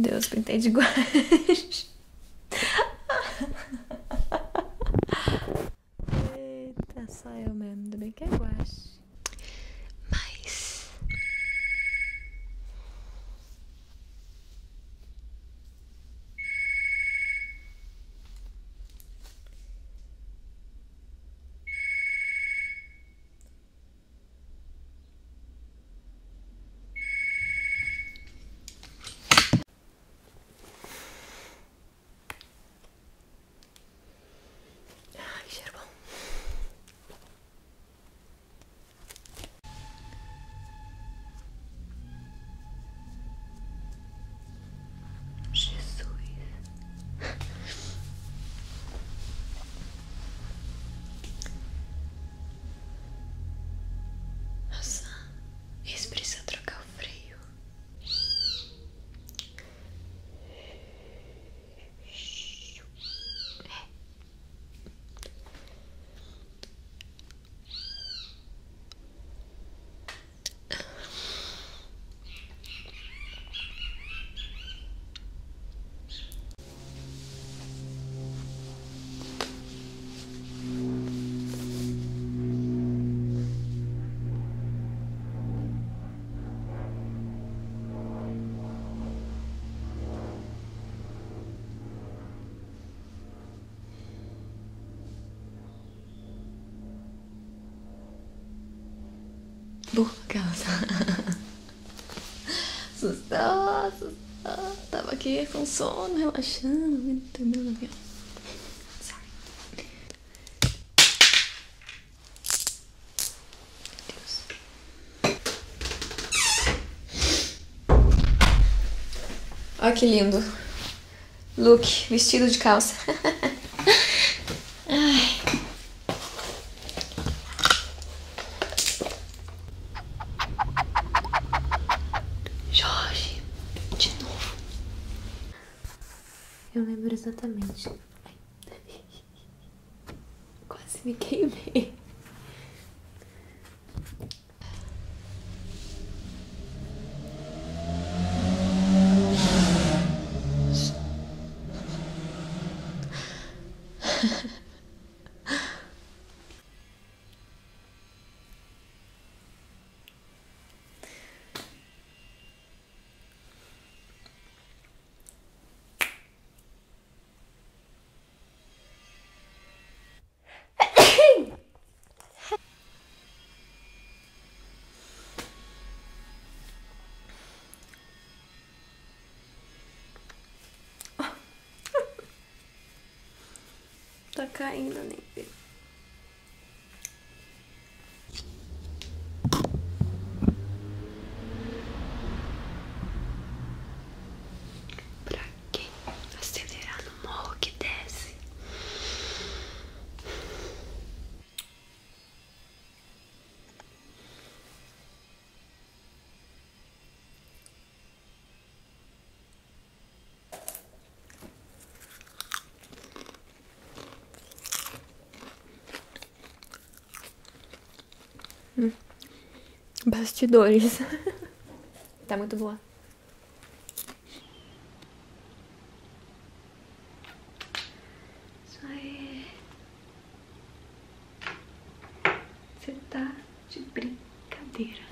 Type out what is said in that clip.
Deus, pintei de guache. Burra, aquelas. Assustou, assustou. Tava aqui com sono, relaxando, entendeu? avião. Sorry. Deus. Olha que lindo. Look, vestido de calça. Ai. Eu lembro exatamente. Quase me queimei. Tá caindo, nem vi. Hum. Bastidores. tá muito boa. Aí. Você tá de brincadeira.